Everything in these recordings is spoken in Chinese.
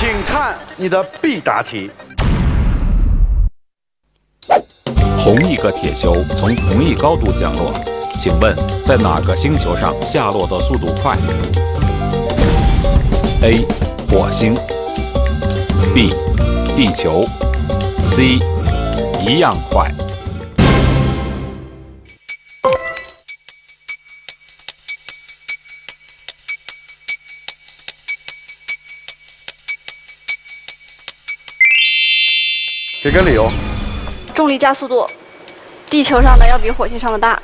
请看你的必答题。同一个铁球从同一高度降落，请问在哪个星球上下落的速度快？A. 火星 B. 地球 C. 一样快。给个理由。重力加速度，地球上的要比火星上的大。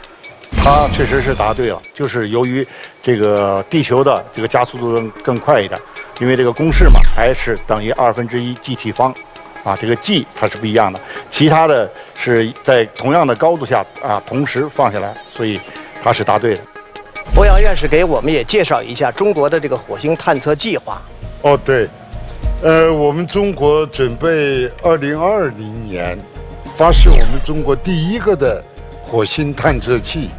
他确实是答对了，就是由于这个地球的这个加速度更更快一点，因为这个公式嘛，h 等于二分之一 g_t 方，啊，这个 g 它是不一样的，其他的是在同样的高度下啊同时放下来，所以他是答对的。欧阳院士给我们也介绍一下中国的这个火星探测计划。哦，对，呃，我们中国准备二零二零年发射我们中国第一个的火星探测器。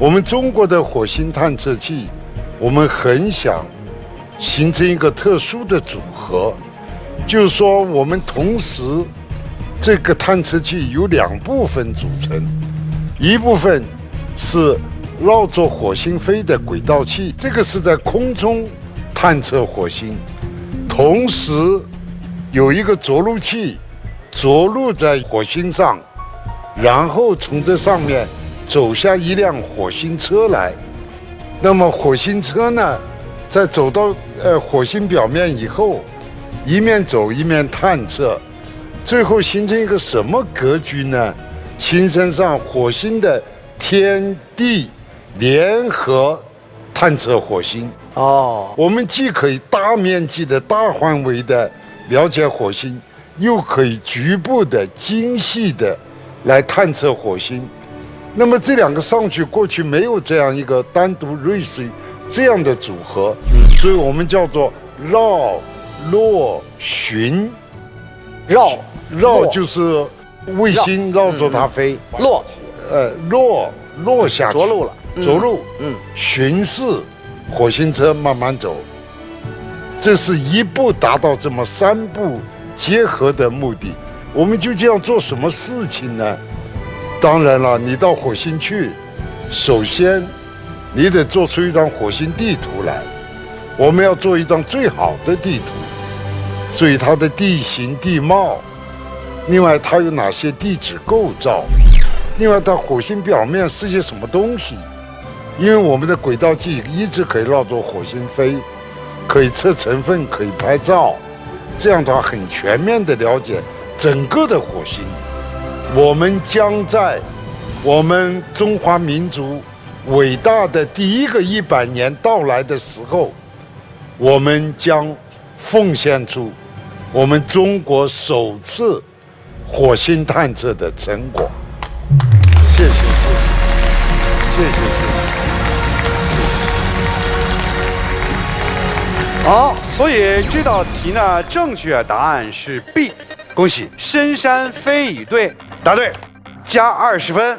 我们中国的火星探测器，我们很想形成一个特殊的组合，就是说，我们同时这个探测器由两部分组成，一部分是绕着火星飞的轨道器，这个是在空中探测火星，同时有一个着陆器着陆在火星上，然后从这上面。走下一辆火星车来，那么火星车呢，在走到呃火星表面以后，一面走一面探测，最后形成一个什么格局呢？形成上火星的天地联合探测火星。哦，我们既可以大面积的大范围的了解火星，又可以局部的精细的来探测火星。那么这两个上去，过去没有这样一个单独类似于这样的组合，所以我们叫做绕、落、巡。绕绕就是卫星绕。着它飞，落，呃，落落下着陆了，着陆。嗯，巡视火星车慢慢走，这是一步达到这么三步结合的目的。我们究竟要做什么事情呢？当然了，你到火星去，首先你得做出一张火星地图来。我们要做一张最好的地图，所以它的地形地貌，另外它有哪些地质构造，另外它火星表面是些什么东西。因为我们的轨道器一直可以绕着火星飞，可以测成分，可以拍照，这样的话很全面的了解整个的火星。我们将在我们中华民族伟大的第一个一百年到来的时候，我们将奉献出我们中国首次火星探测的成果。谢谢谢谢，谢谢，谢谢，好，所以这道题呢，正确答案是 B。恭喜深山飞羽队答对，加二十分。